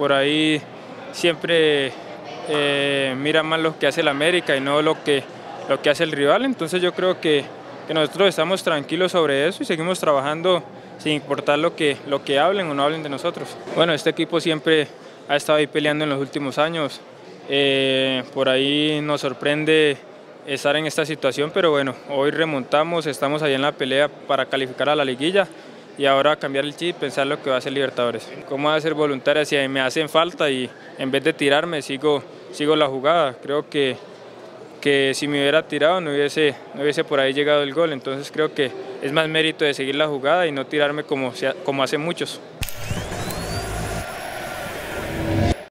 por ahí siempre eh, mira más lo que hace el América y no lo que, lo que hace el rival, entonces yo creo que, que nosotros estamos tranquilos sobre eso y seguimos trabajando sin importar lo que, lo que hablen o no hablen de nosotros. Bueno, este equipo siempre ha estado ahí peleando en los últimos años, eh, por ahí nos sorprende estar en esta situación, pero bueno, hoy remontamos, estamos ahí en la pelea para calificar a la liguilla y ahora cambiar el chip y pensar lo que va a hacer Libertadores. ¿Cómo va a ser voluntaria si me hacen falta y en vez de tirarme sigo, sigo la jugada? Creo que, que si me hubiera tirado no hubiese, no hubiese por ahí llegado el gol, entonces creo que es más mérito de seguir la jugada y no tirarme como, como hacen muchos.